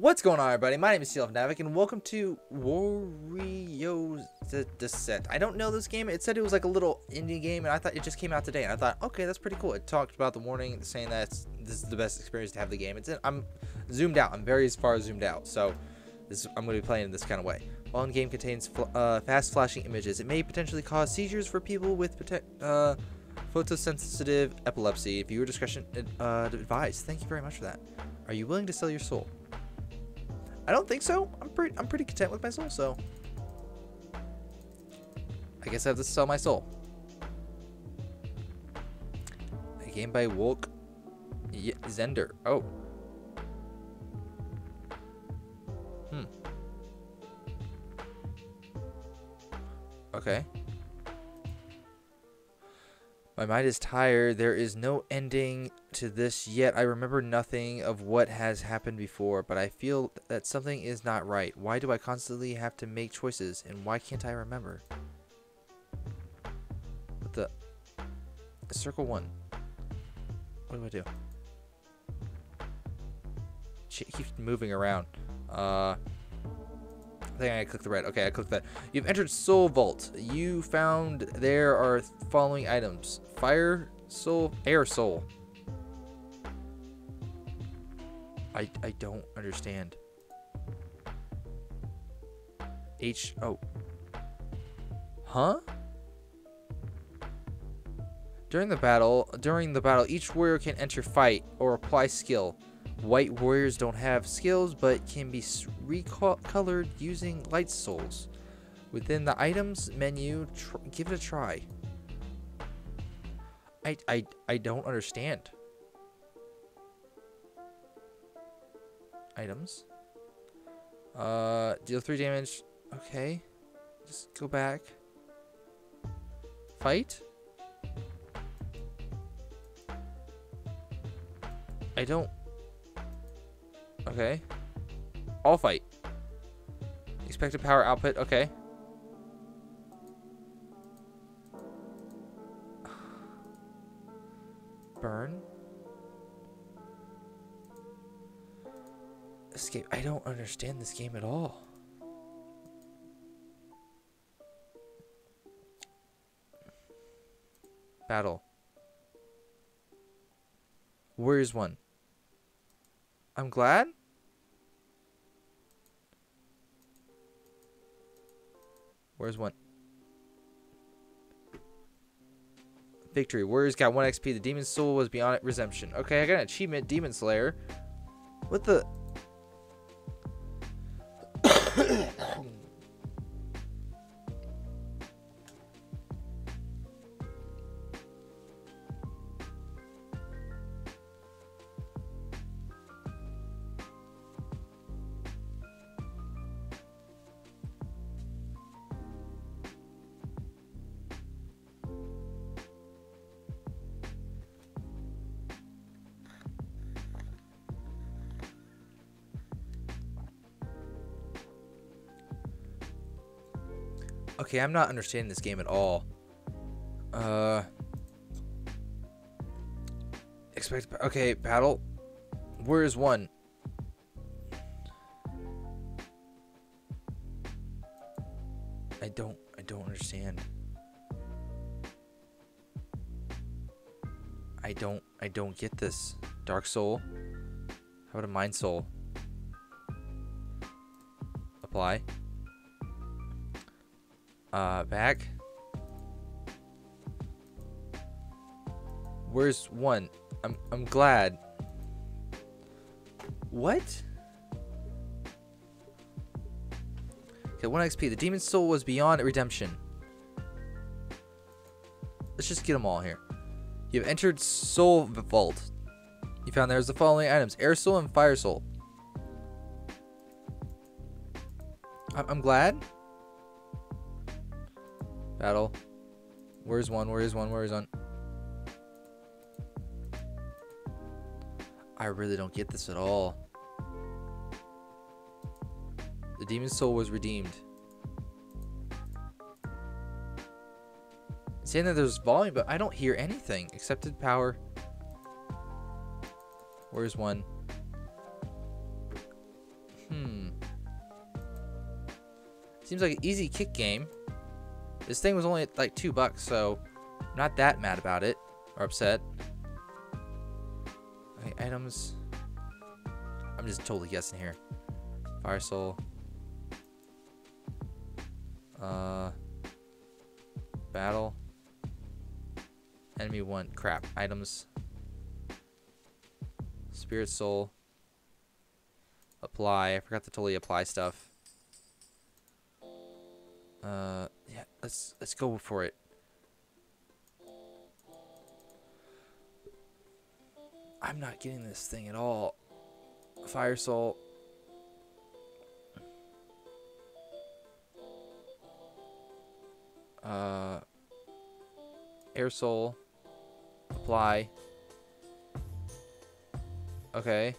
What's going on, everybody? My name is Steel Navac, and welcome to Warriors Descent. I don't know this game. It said it was like a little indie game, and I thought it just came out today. And I thought, okay, that's pretty cool. It talked about the warning, saying that this is the best experience to have the game. It's in, I'm zoomed out. I'm very far zoomed out, so this, I'm going to be playing in this kind of way. While in game contains fl uh, fast flashing images, it may potentially cause seizures for people with uh, photosensitive epilepsy. Viewer discretion uh, advised. Thank you very much for that. Are you willing to sell your soul? I don't think so. I'm pretty I'm pretty content with my soul, so I guess I have to sell my soul. A game by Wolk Zender. Oh. Hmm. Okay. My mind is tired. There is no ending to this yet. I remember nothing of what has happened before, but I feel that something is not right. Why do I constantly have to make choices, and why can't I remember? What the... Circle 1. What do I do? She keeps moving around. Uh I clicked the red. Okay, I clicked that. You've entered Soul Vault. You found there are following items. Fire, Soul, Air Soul. I, I don't understand. H, oh. Huh? During the battle, during the battle, each warrior can enter fight or apply skill. White warriors don't have skills, but can be recolored using light souls. Within the items menu, give it a try. I, I, I don't understand. Items. Uh, deal 3 damage. Okay. Just go back. Fight? I don't Okay. All fight. Expected power output. Okay. Burn. Escape. I don't understand this game at all. Battle. Where's one? I'm glad. Where's one? Victory. Warriors got 1 XP. The Demon Soul was beyond it. redemption. Okay, I got an achievement. Demon Slayer. What the... Okay, I'm not understanding this game at all. Uh... Expect... Okay, battle. Where is one? I don't... I don't understand. I don't... I don't get this. Dark Soul? How about a Mind Soul? Apply. Uh, back. Where's one? I'm I'm glad. What? Okay, 1 XP. The Demon Soul was beyond redemption. Let's just get them all here. You've entered Soul Vault. You found there's the following items. Air Soul and Fire Soul. I'm glad. Battle. Where's one? Where is one? Where is one? I really don't get this at all. The demon soul was redeemed. It's saying that there's volume, but I don't hear anything. Accepted power. Where's one? Hmm. Seems like an easy kick game. This thing was only like two bucks, so I'm not that mad about it or upset. Okay, items. I'm just totally guessing here. Fire soul. Uh, battle. Enemy one. Crap. Items. Spirit soul. Apply. I forgot to totally apply stuff. Uh. Let's let's go for it. I'm not getting this thing at all. Fire soul. Uh, air soul. Apply. Okay.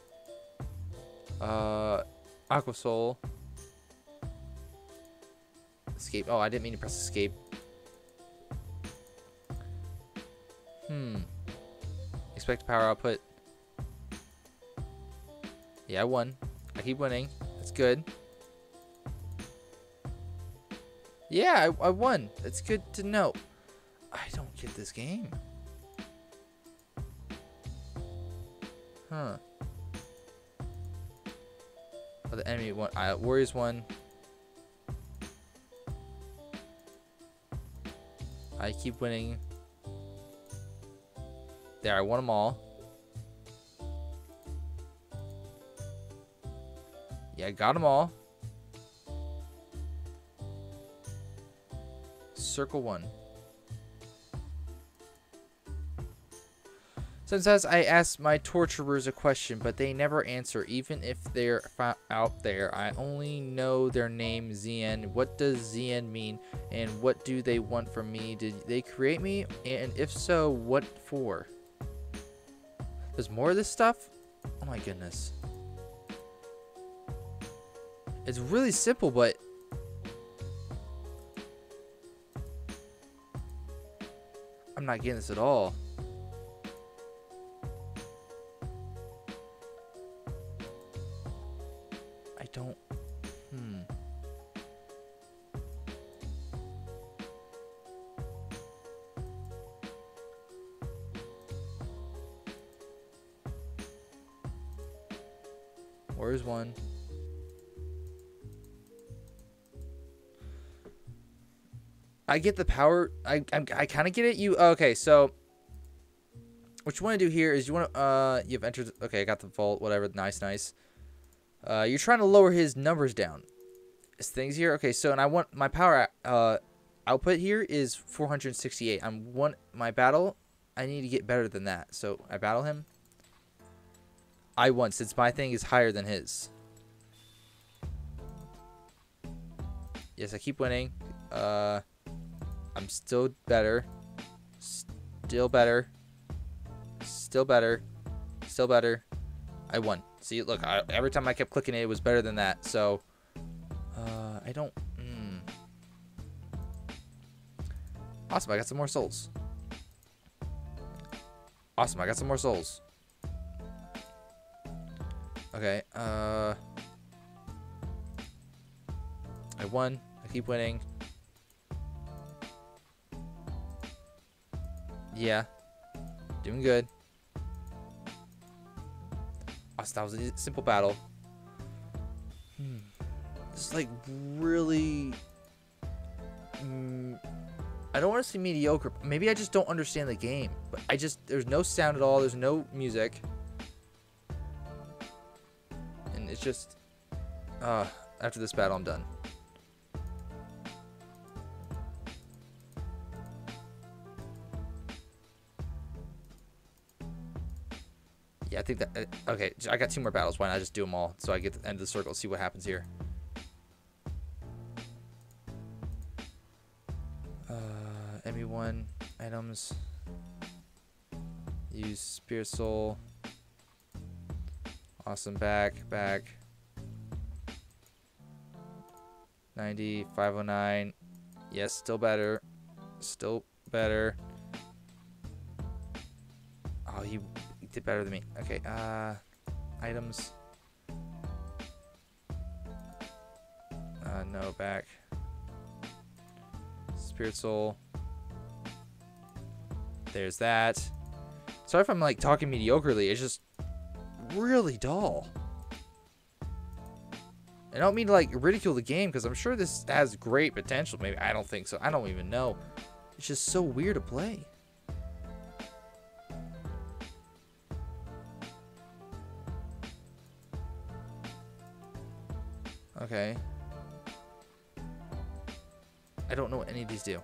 Uh, aqua soul. Escape. Oh, I didn't mean to press escape. Hmm. Expect power output. Yeah, I won. I keep winning. That's good. Yeah, I, I won. That's good to know. I don't get this game. Huh. Oh, the enemy one. Uh, Warriors one. I keep winning. There, I won them all. Yeah, I got them all. Circle one. Sometimes I ask my torturers a question, but they never answer, even if they're out there. I only know their name, Zien. What does Zien mean, and what do they want from me? Did they create me, and if so, what for? There's more of this stuff? Oh my goodness. It's really simple, but... I'm not getting this at all. Where's one? I get the power. I I'm, i kind of get it. You okay? So what you want to do here is you want to uh you've entered. Okay, I got the vault. Whatever. Nice, nice. Uh, you're trying to lower his numbers down. His things here. Okay, so and I want my power uh output here is 468. I'm one my battle. I need to get better than that. So I battle him. I won since my thing is higher than his. Yes, I keep winning. Uh. I'm still better. Still better. Still better. Still better. I won. See, look, I, every time I kept clicking it, it was better than that. So, uh, I don't... Mm. Awesome, I got some more souls. Awesome, I got some more souls. Okay, uh... I won. I keep winning. Yeah. Doing good. Oh, that was a simple battle. Hmm. This is like really... Mm, I don't want to say mediocre. Maybe I just don't understand the game. But I just... There's no sound at all. There's no music. It's just... Uh, after this battle, I'm done. Yeah, I think that... Uh, okay, I got two more battles. Why not just do them all so I get the end of the circle, see what happens here. Uh, ME1 items. Use Spirit Soul. Awesome, back, back. 90, 509. Yes, still better. Still better. Oh, he did better than me. Okay, uh, items. Uh, no, back. Spirit Soul. There's that. Sorry if I'm like talking mediocrely. It's just really dull. I don't mean to like ridicule the game because I'm sure this has great potential. Maybe I don't think so. I don't even know. It's just so weird to play. Okay. I don't know what any of these do.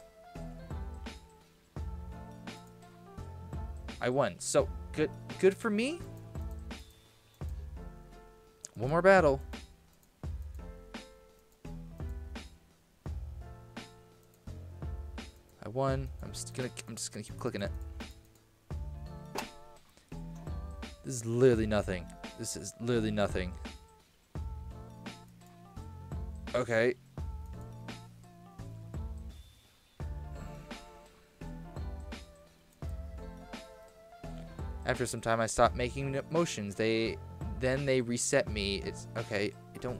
I won. So, good good for me. One more battle. I won. I'm just gonna I'm just gonna keep clicking it. This is literally nothing. This is literally nothing. Okay. After some time, I stopped making motions. They, then they reset me. It's okay. I don't,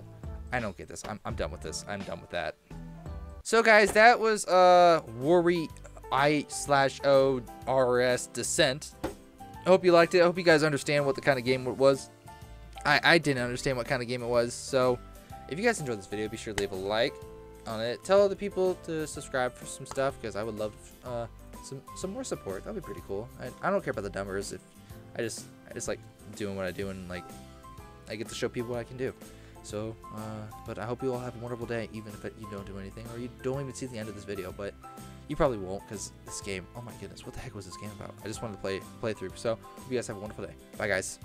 I don't get this. I'm, I'm done with this. I'm done with that. So guys, that was uh Worry I slash O R S Descent. I hope you liked it. I hope you guys understand what the kind of game it was. I I didn't understand what kind of game it was. So if you guys enjoyed this video, be sure to leave a like on it. Tell other people to subscribe for some stuff because I would love uh, some some more support. That'd be pretty cool. I, I don't care about the numbers. If I just I just like doing what I do and like I get to show people what I can do. So, uh, but I hope you all have a wonderful day, even if you don't do anything or you don't even see the end of this video. But you probably won't because this game. Oh my goodness, what the heck was this game about? I just wanted to play play through. So, hope you guys have a wonderful day. Bye, guys.